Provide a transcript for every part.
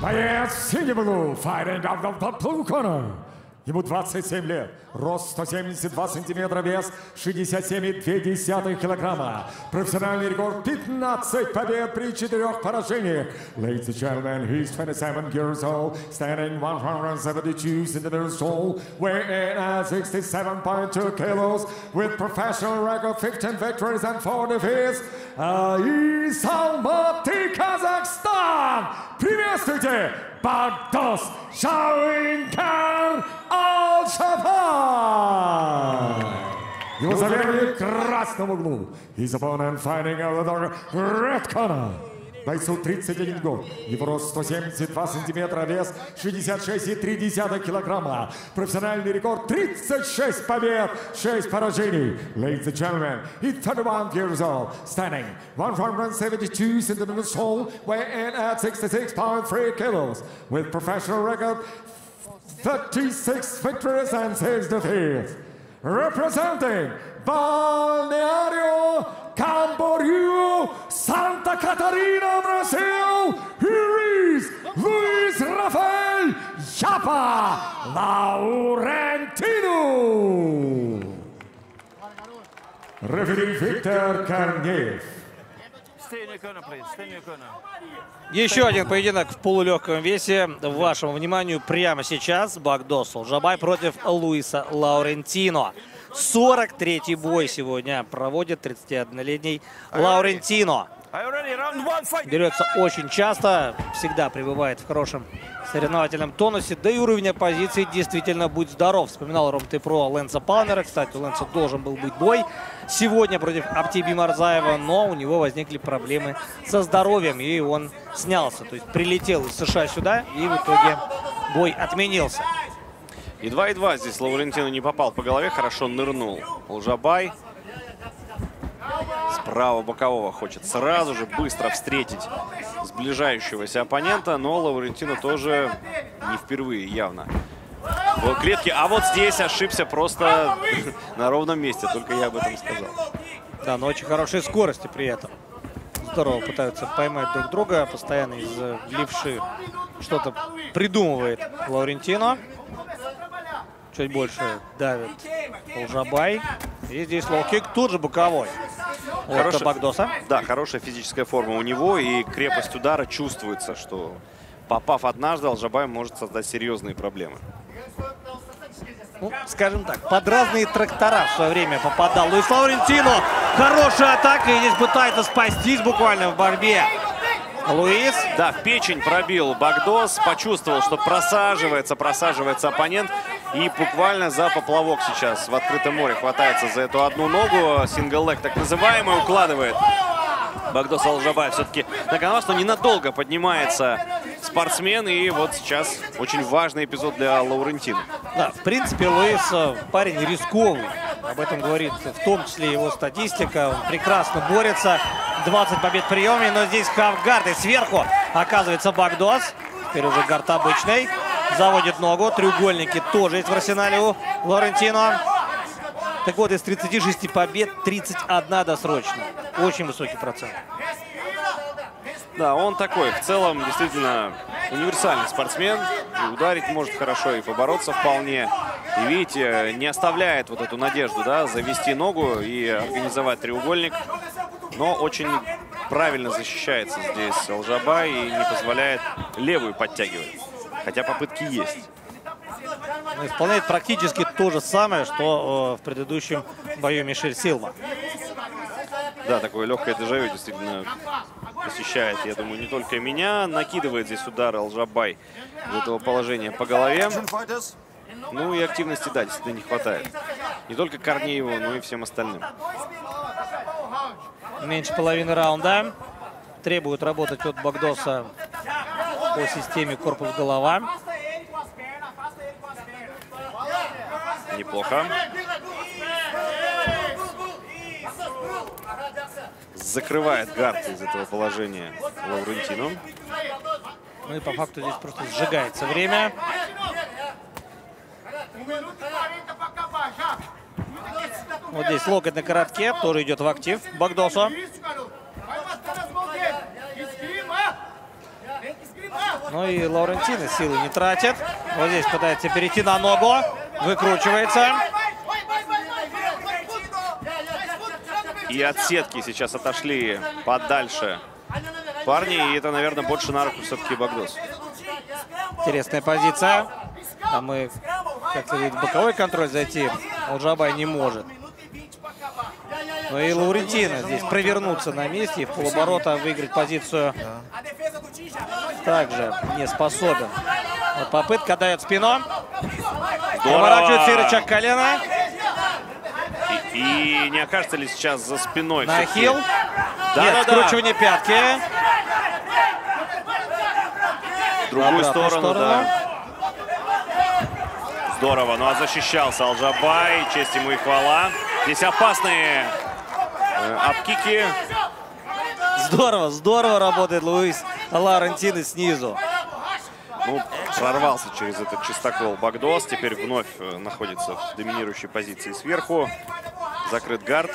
My ass see you fighting out of the blue corner. Ему 27 лет, рост 172 сантиметра, вес 67,2 килограмма. Профессиональный рекорд 15 побед при четырех поражениях. Ladies and gentlemen, he's 27 years old, standing 172 centimeters tall, weighing at 67.2 kilos, with professional record 15 victories and 4 defeats. Из Алматы, Казахстан! Приветствуйте! Багдос Шауинкар Ал-Шафай! Его соперник в красном углу. His opponent fighting out of the red corner. Бойцу 31 год. Его рост 172 сантиметра, вес 66,3 килограмма. Профессиональный рекорд 36 побед, 6 поражений. Ladies and gentlemen, he's 31 years old, standing 172 centimeters tall, weighing at 66.3 kilos. With professional record 36 victories and 6 defeats. representing Balneario Camboriú, Santa Catarina, Brazil, here is Luis Rafael Chapa Laurentino. Referee Victor Carnev. Еще один поединок в полулегком весе. Вашему вниманию прямо сейчас Багдос Жабай против Луиса Лаурентино. 43-й бой сегодня проводит 31-летний Лаурентино. Берется очень часто, всегда пребывает в хорошем соревновательном тонусе, да и уровень оппозиции действительно будь здоров. Вспоминал Ром про Лэнса Палмера. Кстати, у Лэнса должен был быть бой сегодня против Аптиби Марзаева, но у него возникли проблемы со здоровьем, и он снялся. То есть прилетел из США сюда, и в итоге бой отменился. И 2 и 2 здесь Лаурентино не попал по голове, хорошо нырнул. Лжабай справа бокового хочет сразу же быстро встретить сближающегося оппонента, но Лаурентино тоже не впервые явно. В клетке, а вот здесь ошибся просто на ровном месте, только я об этом сказал. Да, но очень хорошие скорости при этом. Здорово пытаются поймать друг друга. Постоянно из э, левши что-то придумывает Лаурентино. Чуть больше давит Олжабай. И здесь лоу-кик тут же боковой. От Хороший- Багдоса. Да, хорошая физическая форма у него, и крепость удара чувствуется, что попав однажды, Алжабай может создать серьезные проблемы. Ну, скажем так, под разные трактора в свое время попадал Луис Лаурентино. Хорошая атака, и здесь пытается спастись буквально в борьбе. Луис. Да, в печень пробил Багдос, почувствовал, что просаживается, просаживается оппонент. И буквально за поплавок сейчас в открытом море хватается за эту одну ногу. Сингл-лег так называемый укладывает. Багдос Алжабай все-таки на канвас, но ненадолго поднимается спортсмен. И вот сейчас очень важный эпизод для Лаурентина. Да, в принципе, Луис э, парень рисковый. Об этом говорит в том числе его статистика. Он прекрасно борется. 20 побед в приеме, но здесь хавгард. И сверху оказывается Багдос. Теперь уже гард обычный. Заводит ногу. Треугольники тоже есть в арсенале у Лорентино. Так вот, из 36 побед 31 досрочно. Очень высокий процент. Да, он такой, в целом, действительно универсальный спортсмен. И ударить может хорошо, и побороться вполне. И видите, не оставляет вот эту надежду, да, завести ногу и организовать треугольник. Но очень правильно защищается здесь Алжаба и не позволяет левую подтягивать. Хотя попытки есть. Но исполняет практически то же самое, что э, в предыдущем бою Мишель Силва. Да, такое легкое дежавю действительно посещает, я думаю, не только меня. Накидывает здесь удар Алжабай из этого положения по голове. Ну и активности, да, действительно не хватает. Не только Корнееву, но и всем остальным. Меньше половины раунда. Требует работать от Багдоса по системе корпус-голова. Неплохо. Закрывает гард из этого положения Лаурентино. Ну и по факту здесь просто сжигается время. Вот здесь локоть на коротке, тоже идет в актив Багдоса. Ну и Лаурентино силы не тратит. Вот здесь пытается перейти на ногу. Выкручивается. И от сетки сейчас отошли подальше парни. И это, наверное, больше на руку все-таки Багдос. Интересная позиция. А мы, как следует, в боковой контроль зайти Алджабай не может. Но и Лаурентино здесь провернуться на месте и в полоборота выиграть позицию также не способен. Вот попытка дает спину. Поворачивается и рычаг колена. И, и не окажется ли сейчас за спиной? На хил. Да, Нет, да, да. скручивание пятки. В другую сторону, сторону. да. Здорово. Ну а защищался Алджабай. Честь ему и хвала. Здесь опасные э, апкики. Здорово, здорово работает Луис Лаурентино снизу. Ну, прорвался через этот чистокол Багдос. Теперь вновь э, находится в доминирующей позиции сверху. Закрыт гард.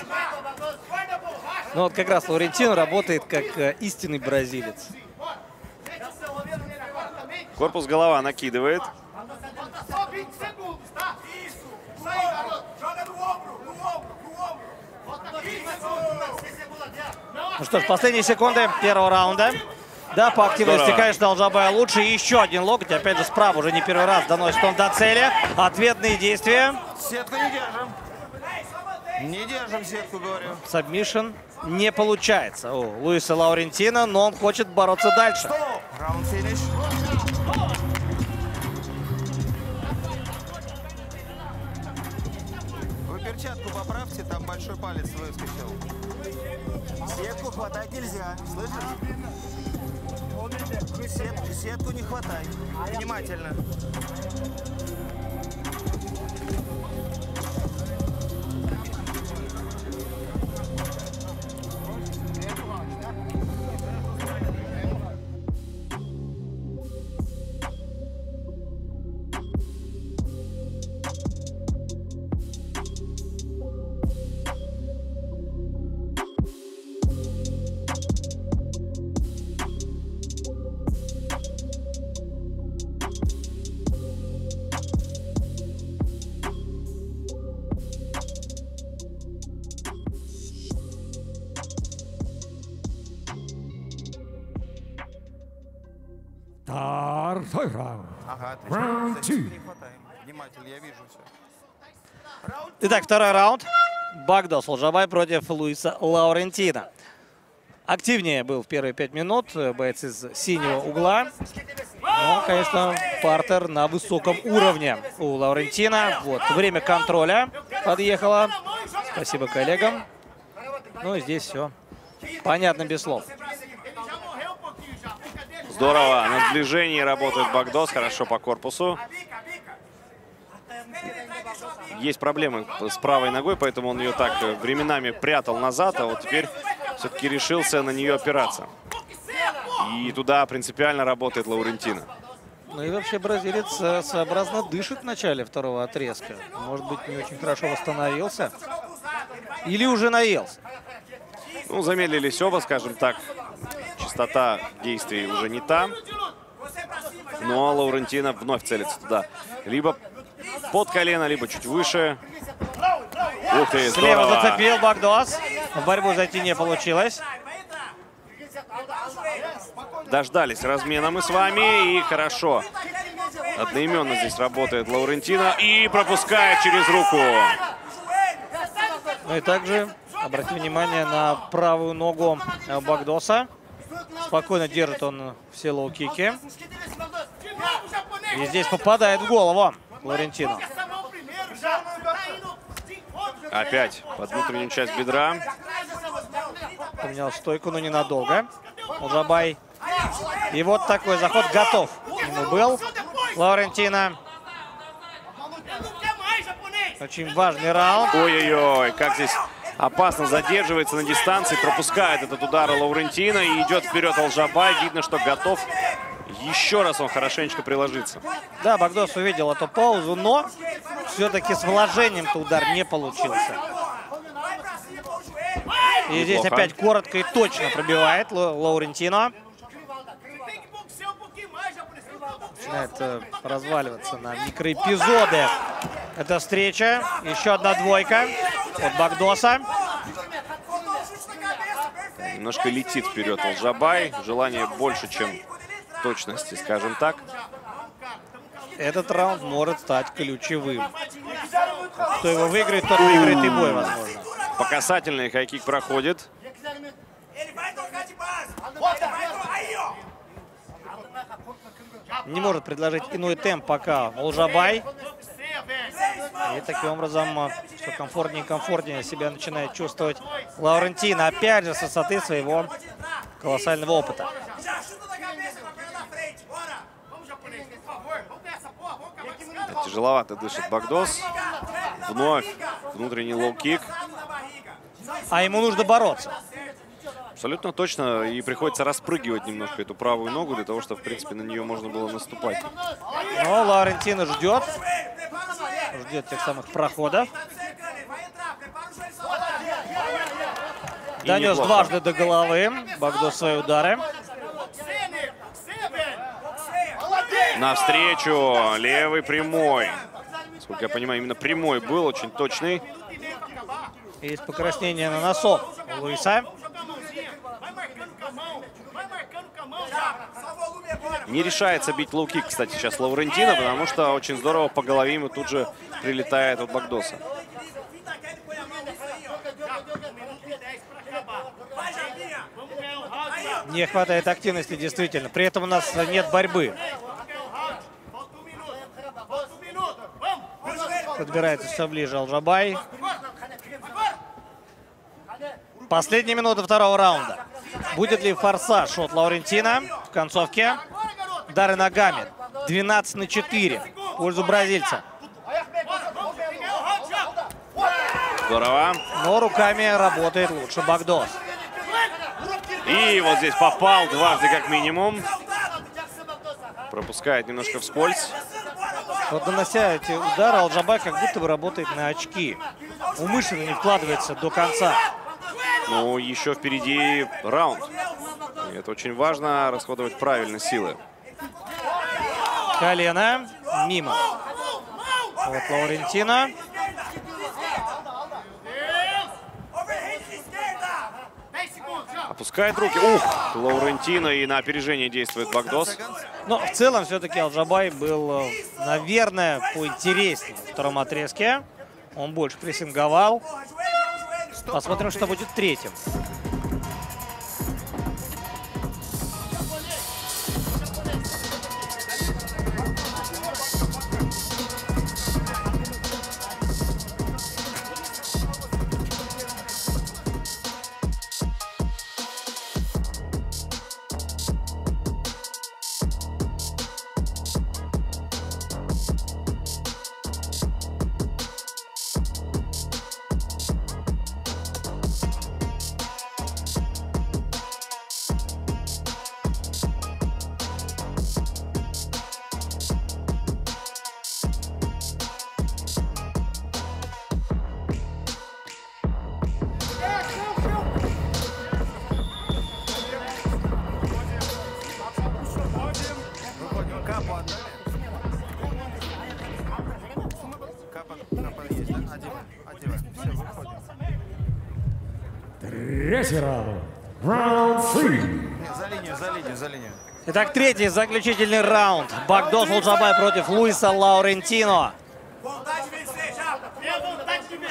Ну вот как раз Лаурентино работает как э, истинный бразилец. Корпус голова накидывает. Só 20 segundos, tá? Isso. Isso aí, garoto. Joga no ombro, no ombro, no ombro. Bota 20 segundos. Sem segunda dela. Não Ну что ж, последние секунды первого раунда. Да, по активности, Здорово. конечно, Олжабая лучше. И еще один локоть. Опять же, справа уже не первый раз доносит он до цели. Ответные действия. Сетку не держим. Не держим сетку, говорю. Сабмишн не получается у Луиса Лаурентино, но он хочет бороться дальше. Раунд финиш. Вы перчатку поправьте, там большой палец выскочил. Сетку хватать нельзя, слышишь? Сетку, сетку не хватай. Внимательно. Отлично. two. Не. Внимательно, я вижу все. Итак, второй раунд. Багдос Алджабай против Луиса Лаурентино. Активнее был в первые пять минут э, боец из синего угла. Но, конечно, партер на высоком уровне у Лаурентино. Вот, время контроля подъехало. Спасибо коллегам. Ну, и здесь все понятно без слов. Здорово. На сближении работает Багдос. Хорошо по корпусу. Есть проблемы с правой ногой, поэтому он ее так э, временами прятал назад, а вот теперь все-таки решился на нее опираться. И туда принципиально работает Лаурентино. Ну и вообще бразилец э, своеобразно дышит в начале второго отрезка. Может быть, не очень хорошо восстановился. Или уже наелся. Ну, замедлились оба, скажем так. Частота действий уже не та. Но Лаурентино вновь целится туда. Либо под колено, либо чуть выше. Ух ты, Слева здорово. зацепил Багдос. В борьбу зайти не получилось. Дождались размена мы с вами. И хорошо. Одноименно здесь работает Лаурентино. И пропускает через руку. Ну и также обратим внимание на правую ногу Багдоса. Спокойно держит он все лоу-кики. И здесь попадает в голову Лаурентино. Опять под внутреннюю часть бедра. Поменял стойку, но ненадолго. Олжабай. И вот такой заход готов. Ему был Лаурентино. Очень важный раунд. Ой-ой-ой, как здесь опасно задерживается на дистанции, пропускает этот удар Лаурентино и идет вперед Алжабай. Видно, что готов еще раз он хорошенечко приложиться. Да, Багдос увидел эту паузу, но все-таки с вложением-то удар не получился. И здесь Неплохо. опять коротко и точно пробивает Ла- Лаурентино. Начинает э, разваливаться на микроэпизоды. Эта встреча. Еще одна двойка от Багдоса. Немножко летит вперед Алжабай. Желание больше, чем точности, скажем так. Этот раунд может стать ключевым. Кто его выиграет, тот выиграет и бой, возможно. По касательной хайкик проходит. Не может предложить иной темп пока Олжабай. И таким образом все комфортнее и комфортнее себя начинает чувствовать Лаурентино. Опять же, с высоты своего колоссального опыта. Cara. Тяжеловато дышит Багдос. Вновь внутренний лоу-кик. А ему нужно бороться. Абсолютно точно. И приходится распрыгивать немножко эту правую ногу для того, чтобы, в принципе, на нее можно было наступать. Но Лаурентина ждет. Ждет тех самых проходов. И Донес неплохо. дважды до головы. Багдос свои удары. Навстречу. Левый прямой. Сколько я понимаю, именно прямой был, очень точный. Есть покраснение на носу у Луиса. Не решается бить лоу-кик, кстати, сейчас Лаурентино, потому что очень здорово по голове ему тут же прилетает от Багдоса. Не хватает активности, действительно. При этом у нас нет борьбы. Подбирается все ближе Алжабай. Последняя минута второго раунда. Будет ли форсаж от Лаурентина в концовке? Дары ногами. 12 на 4 в пользу бразильца. Здорово. Но руками работает лучше Багдос. И вот здесь попал дважды как минимум. Пропускает немножко вскользь. Вот донося эти удары, Алджабай как будто бы работает на очки. Умышленно не вкладывается до конца. Но еще впереди раунд. И это очень важно, расходовать правильно силы. Колено мимо. Вот Лаурентина. Опускает руки. Ух, Лаурентино и на опережение действует Багдос. Но в целом все-таки Алджабай был, э, наверное, поинтереснее в втором отрезке. Он больше прессинговал. Посмотрим, что будет в третьем. Третий раунд. Раунд 3. Не, за линию, за линию, за линию. Итак, третий заключительный раунд. Багдос Алджабай против Луиса Лаурентино.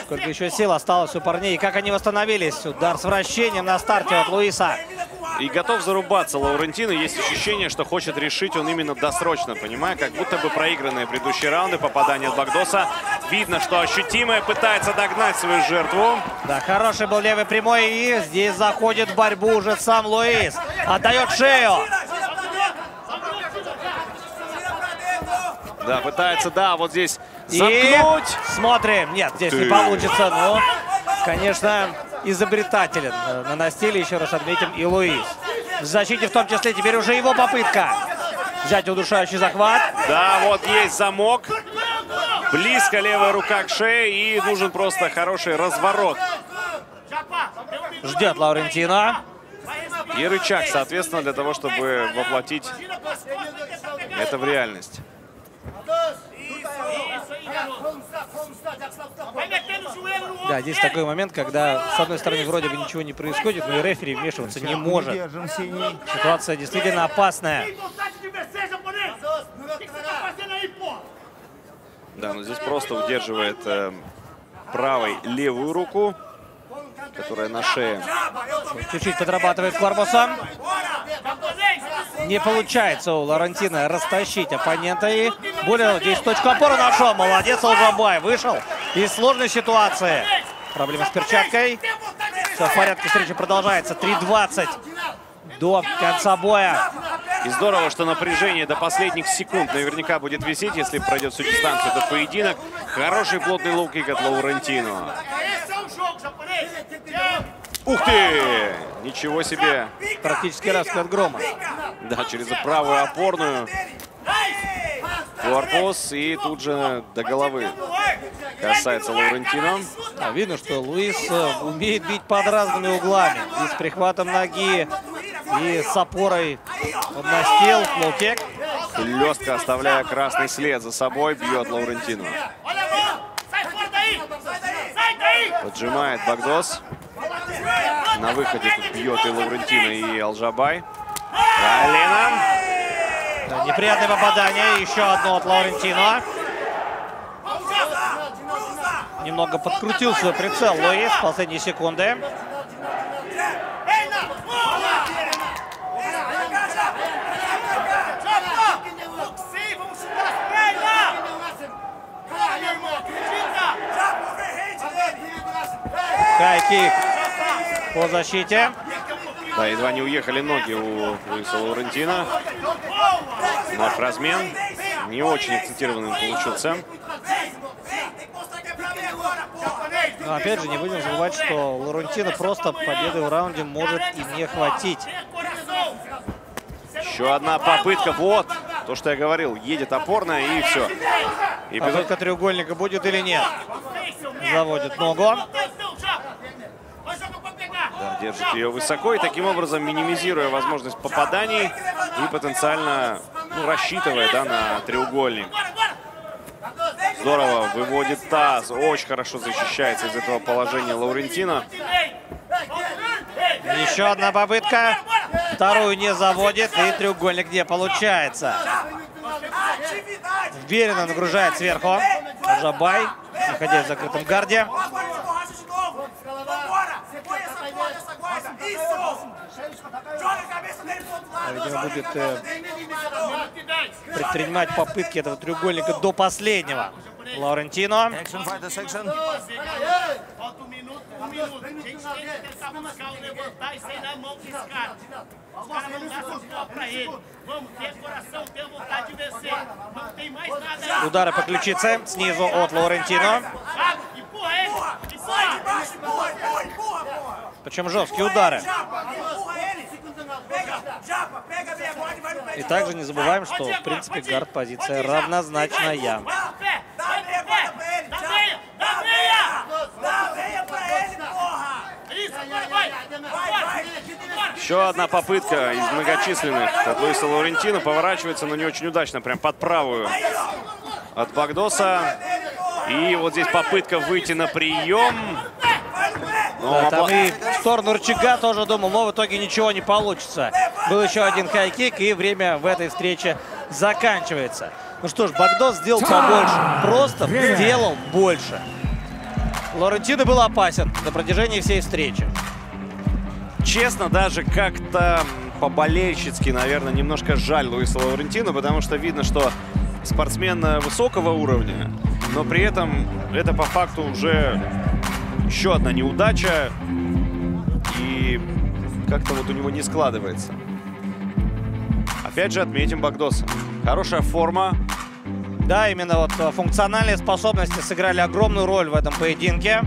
Сколько еще сил осталось у парней. И как они восстановились. Удар с вращением на старте от Луиса. И готов зарубаться Лаурентино. Есть ощущение, что хочет решить он именно досрочно, понимая, как будто бы проигранные предыдущие раунды, попадание от Багдоса. Видно, что ощутимое пытается догнать свою жертву. Да, хороший был левый прямой. И здесь заходит в борьбу уже сам Луис. Отдает шею. Да, пытается, да, вот здесь И заткнуть. смотрим. Нет, здесь не Ты. получится. Но, конечно, изобретателен. Э, На настиле, еще раз отметим, и Луис. В защите в том числе теперь уже его попытка. Взять удушающий захват. Да, вот есть замок. Близко левая рука к шее и нужен просто хороший разворот. Ждет Лаурентино. И рычаг, соответственно, для того, чтобы воплотить Это в реальность. Да, здесь такой момент, когда с одной стороны вроде бы ничего не происходит, но и рефери вмешиваться не может. Ситуация действительно опасная. Да, но здесь просто удерживает э, правой левую руку, которая на шее. Чуть-чуть подрабатывает. Japonês, Не получается у Лорентина растащить оппонента. И более здесь точку опоры нашел. Молодец, Алжабай. Вышел из сложной ситуации. Проблема с перчаткой. Все в порядке, встреча продолжается. 3.20 до конца боя. И здорово, что напряжение до последних секунд наверняка будет висеть, если пройдет всю дистанцию этот поединок. Хороший плотный лоу-кик от Лаурентино. Ух ты! Ничего себе! Практически раскат грома. Да, через правую опорную. Корпус и тут же до головы касается Лаурентино. А, видно, что Луис э, умеет бить под разными углами. И с прихватом ноги, и с опорой на стел. Лоу-кик. Хлестко оставляя красный след за собой, бьет daí. Поджимает Багдос. На выходе тут бьет и Лаурентино, и Алжабай. Да, неприятное попадание. Еще одно от Лаурентино. Немного подкрутил свой прицел Луис в последние секунды. Хай-кик по защите. Да, едва не уехали ноги у Луиса Лаурентино. Вновь размен. Не очень акцентированным получился. Но опять же не будем забывать, что Лаурентино просто победы в раунде может и не хватить. Еще одна попытка. Вот то, что я говорил. Едет опорная и все. Эпизод Попытка треугольника будет или нет. Заводит ногу. Да, держит ее высоко и таким образом минимизируя возможность попаданий и потенциально ну, рассчитывая да, на треугольник. Здорово выводит таз. Очень хорошо защищается из этого положения Лаурентино. Еще одна попытка. Вторую не заводит. И треугольник не получается. Уверенно нагружает сверху. Жабай, находясь в закрытом гарде. А, Видимо, будет э, предпринимать попытки этого треугольника до последнего. Лаурентино. Um um e. Os caras não pra ele. Vamos, ter coração, ter vontade de vencer. Não tem mais nada aí. Удары по ключице снизу от Лаурентино. Empurra. Причем жесткие удары. И также не забываем, что в принципе равнозначная. Vai. Vai. Bora. Еще одна попытка из многочисленных от Луиса Лаурентино. Поворачивается, но не очень удачно. Прям под правую от Багдоса. И вот здесь попытка выйти на прием. Но Да, там и в сторону рычага тоже думал, но в итоге ничего не получится. Был еще один хай-кик, и время в этой встрече заканчивается. Ну что ж, Багдос сделал побольше. Просто Время. сделал больше. Лорентино был опасен на протяжении всей встречи. честно, даже как-то по-болельщицки, наверное, немножко жаль Луиса Лаурентино, потому что видно, что спортсмен э, высокого уровня, но при этом это по факту уже еще одна неудача, и как-то вот у него не складывается. Опять же отметим Багдоса. Хорошая форма, Да, именно вот э, функциональные способности сыграли огромную роль в этом поединке.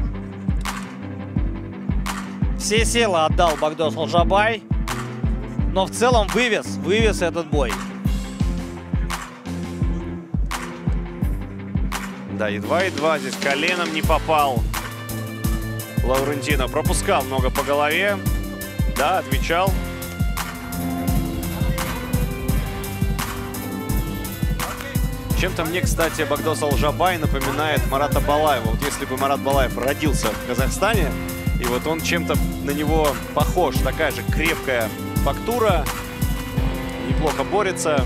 Все силы отдал Багдос Алжабай, но в целом вывез, вывез этот бой. Да, едва-едва здесь коленом не попал. Лаурентино пропускал много по голове. Да, отвечал. Чем-то мне, кстати, Багдос Алжабай напоминает Марата Балаева. Вот если бы Марат Балаев родился в Казахстане, и вот он чем-то на него похож. Такая же крепкая фактура, неплохо борется.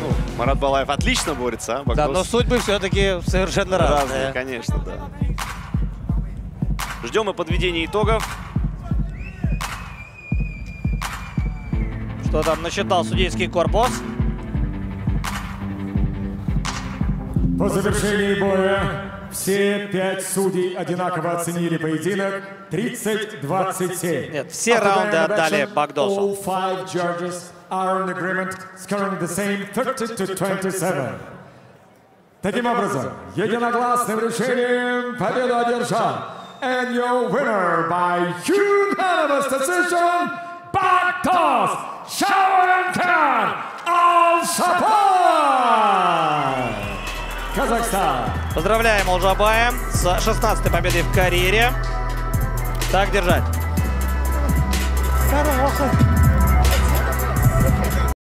Ну, Марат Балаев отлично борется, а Да, Багдос но судьбы все-таки совершенно разные, разные. конечно, да. Ждем и подведения итогов. Что там насчитал судейский корпус? По завершении боя все пять судей одинаково оценили поединок 30-27. Нет, все After раунды отдали Багдосу. All five judges are in agreement, scoring the same 30 to 27. Таким образом, единогласным решением победу одержал and your winner by unanimous decision, Багдос Шауенкар Ал-Шапай! Казахстан! Поздравляем Алжабая с 16-й победой в карьере. Так держать. Хороший.